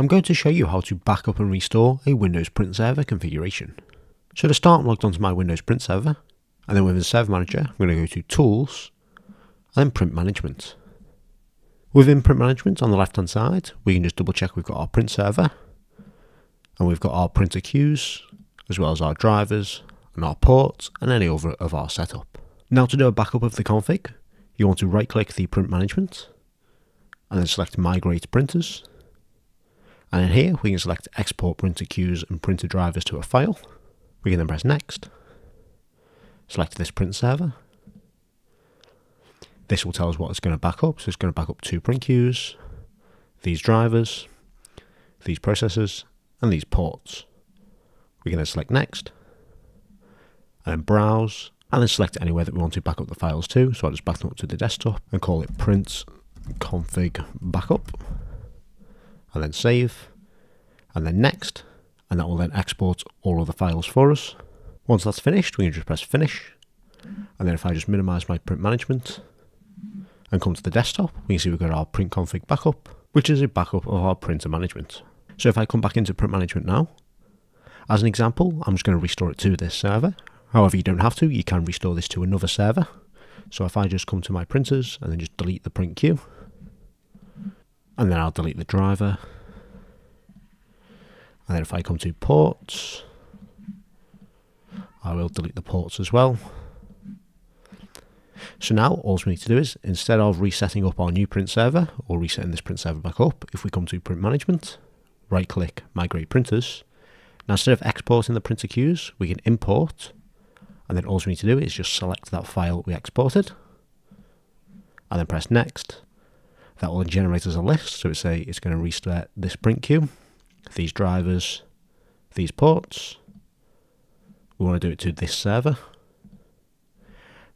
I'm going to show you how to backup and restore a Windows print server configuration. So to start, I'm logged onto my Windows print server, and then within Server Manager, I'm going to go to Tools, and then Print Management. Within Print Management, on the left hand side, we can just double check we've got our print server, and we've got our printer queues, as well as our drivers, and our ports, and any other of our setup. Now to do a backup of the config, you want to right click the Print Management, and then select Migrate Printers, and in here, we can select export printer queues and printer drivers to a file. We can then press next. Select this print server. This will tell us what it's going to back up. So it's going to back up two print queues, these drivers, these processors, and these ports. We can then select next, and then browse, and then select anywhere that we want to back up the files to. So I'll just back them up to the desktop and call it print config backup and then save, and then next, and that will then export all of the files for us. Once that's finished, we can just press finish, and then if I just minimize my print management and come to the desktop, we can see we've got our print config backup, which is a backup of our printer management. So if I come back into print management now, as an example, I'm just going to restore it to this server. However, you don't have to, you can restore this to another server. So if I just come to my printers and then just delete the print queue, and then I'll delete the driver. And then if I come to ports, I will delete the ports as well. So now all we need to do is, instead of resetting up our new print server, or resetting this print server back up, if we come to print management, right click migrate printers, now instead of exporting the printer queues, we can import, and then all we need to do is just select that file we exported, and then press next, that will generate us a list. So it's say it's going to restart this print queue, these drivers, these ports. We want to do it to this server.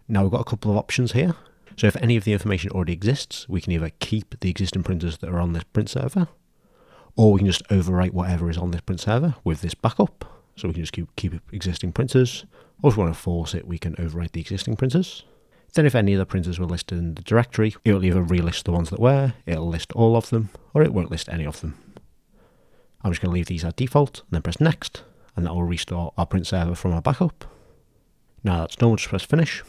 Now we've got a couple of options here. So if any of the information already exists, we can either keep the existing printers that are on this print server, or we can just overwrite whatever is on this print server with this backup. So we can just keep, keep existing printers, or if we want to force it, we can overwrite the existing printers. Then if any of the printers were listed in the directory, it will either relist the ones that were, it'll list all of them, or it won't list any of them. I'm just going to leave these as default, and then press next, and that will restore our print server from our backup. Now that's done, we'll just press finish.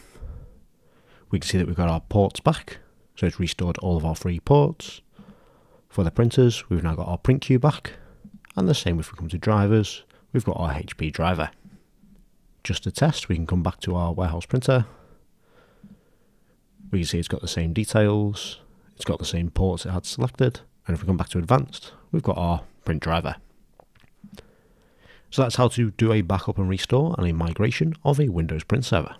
We can see that we've got our ports back, so it's restored all of our free ports. For the printers, we've now got our print queue back, and the same if we come to drivers, we've got our HP driver. Just to test, we can come back to our warehouse printer, we can see it's got the same details, it's got the same ports it had selected, and if we come back to advanced, we've got our print driver. So that's how to do a backup and restore and a migration of a Windows print server.